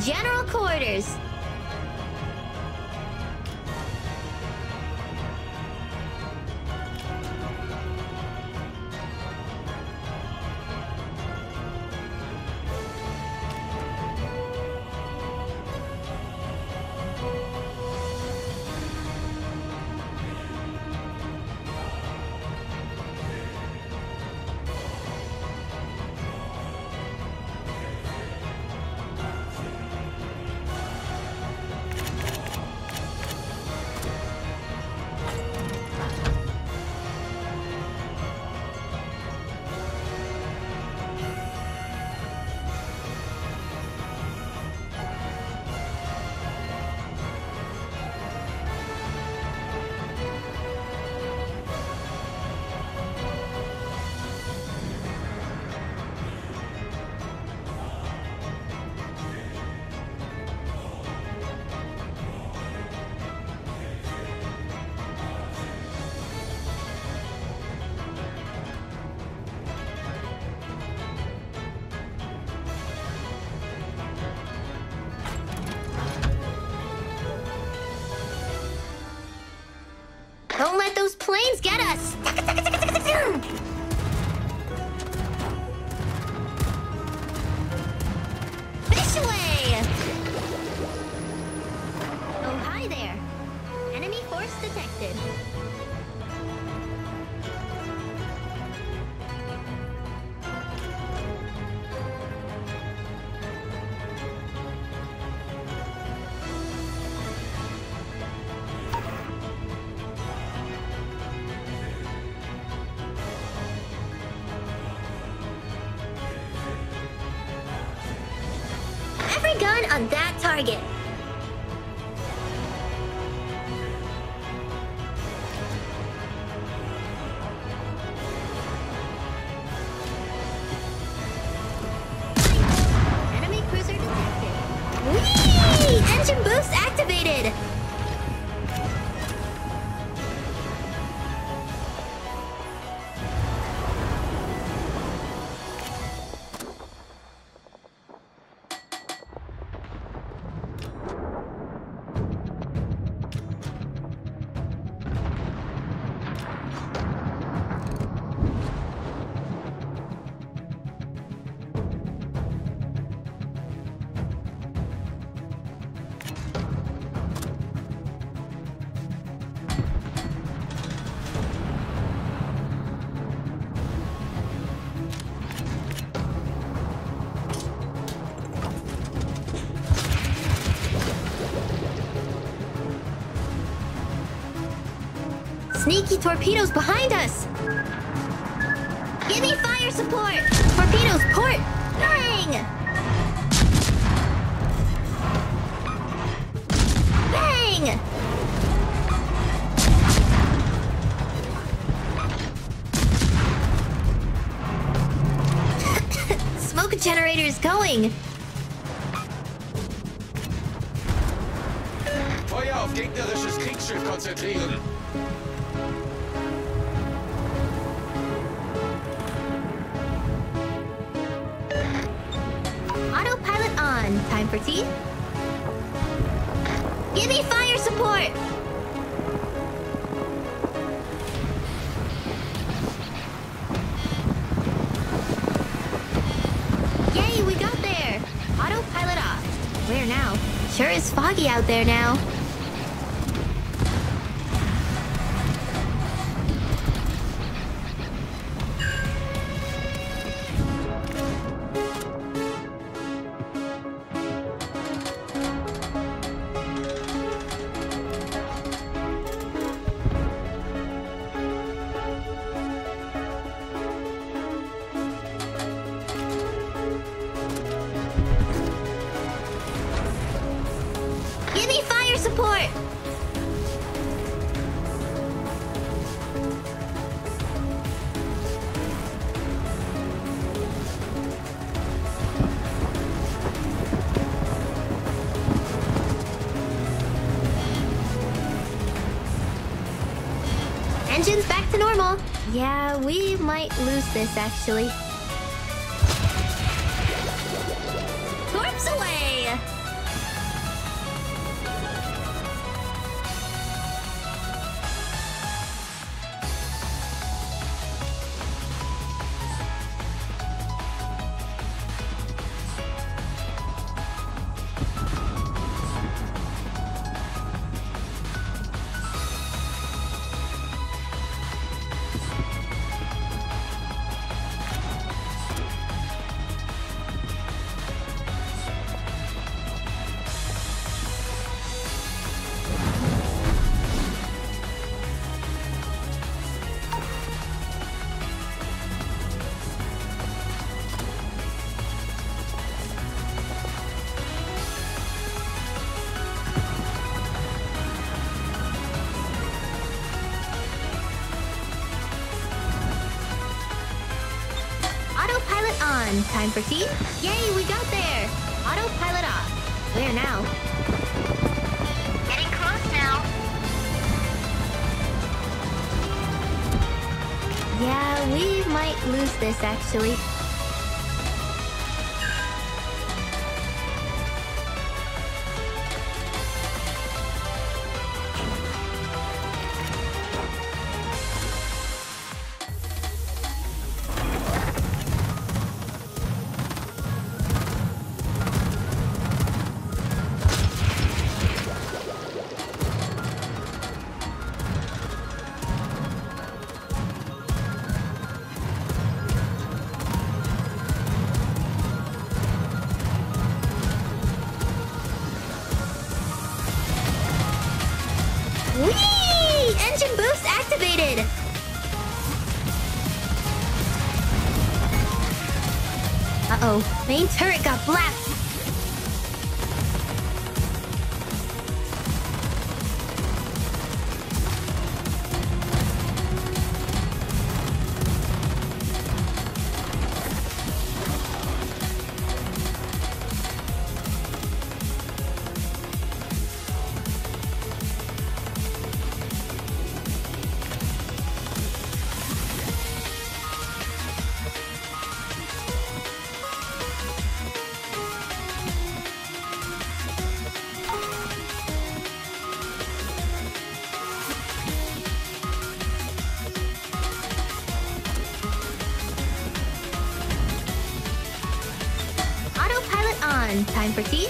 General quarters. Planes get us! Fish away! Oh, hi there. Enemy force detected. On that target. Enemy cruiser detected. Whee! Engine boost activated. Sneaky torpedoes behind us! Give me fire support! Torpedoes port! Bang! Bang! Smoke generator is going! Feuer auf gegnerisches Kriegsschiff konzentrieren. Time for tea? Give me fire support! Yay, we got there! Autopilot off. Where now? Sure is foggy out there now. Engines back to normal. Yeah, we might lose this actually. Autopilot on. Time for tea? Yay, we got there! Autopilot off. Where now? Getting close now. Yeah, we might lose this actually. Turret got blasted. Time for tea?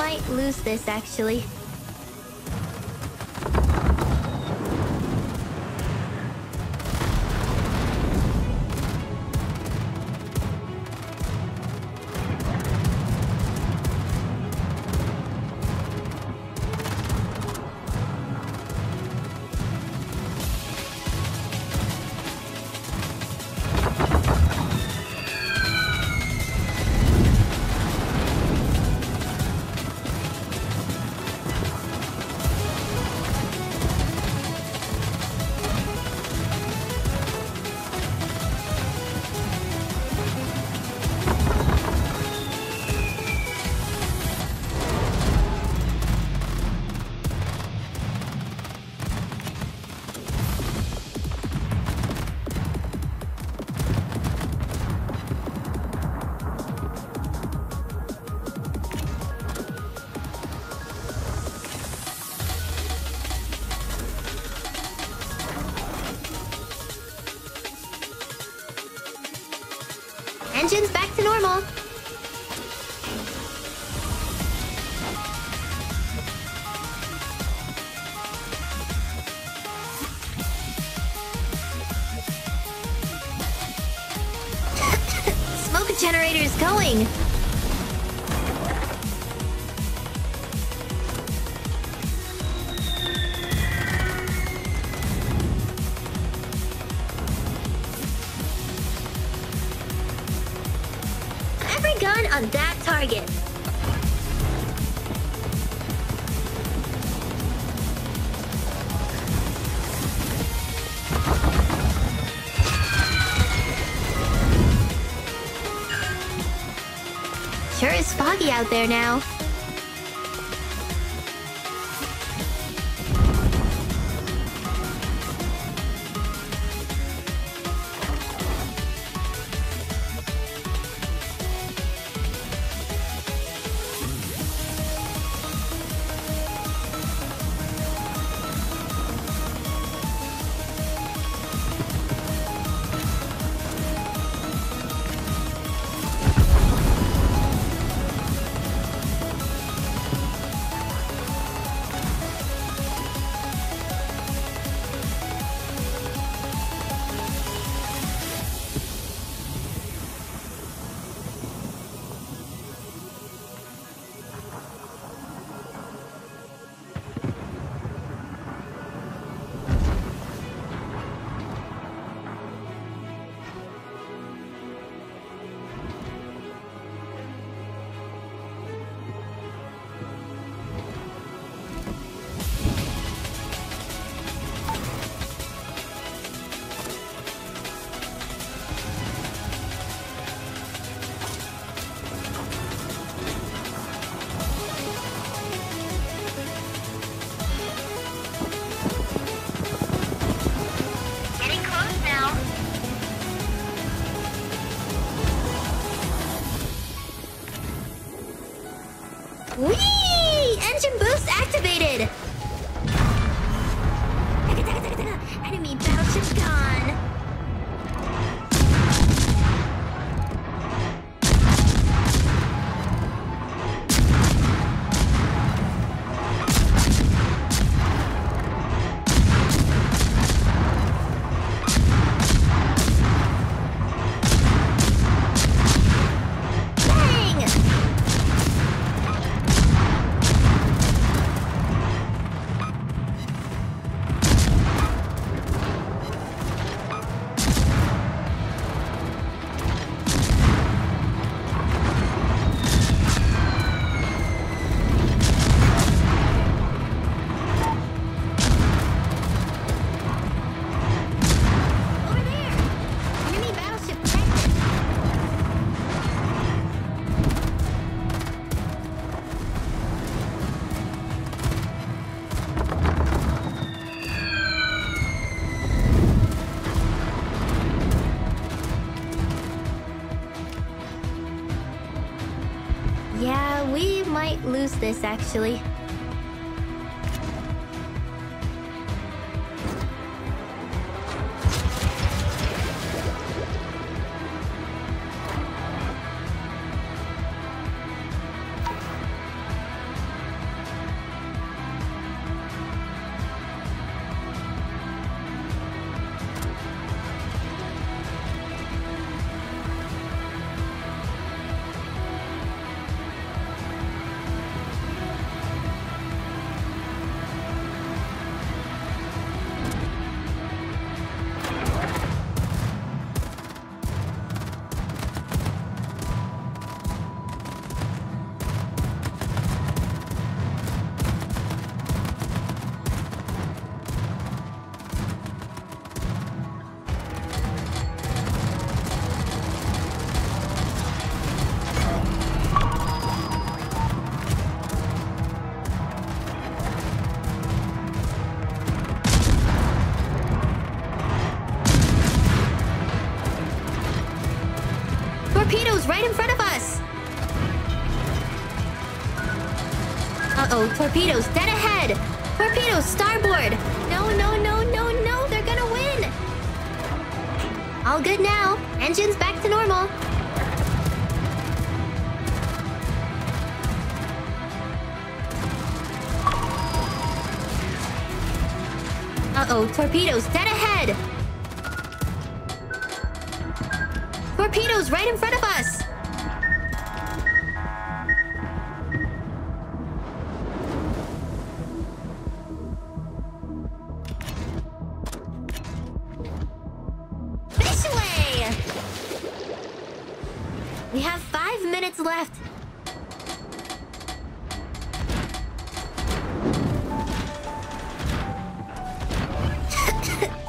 Might lose this actually. Generator's going. Sure is foggy out there now. Might lose this actually. Right in front of us! Uh-oh, torpedoes dead ahead! Torpedoes starboard! No, no, no, no, no, they're gonna win! All good now. Engines back to normal. Uh-oh, torpedoes dead ahead! Torpedoes right in front of us! Fish away! We have five minutes left.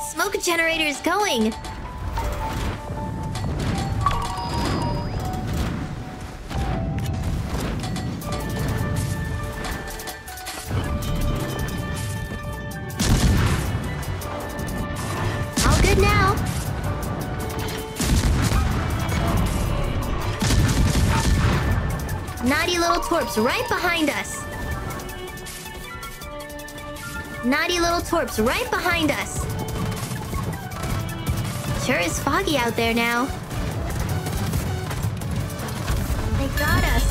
Smoke generator is going. Torps right behind us. Naughty little torps right behind us. Sure is foggy out there now. They got us.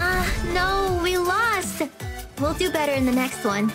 Ah, no, we lost. We'll do better in the next one.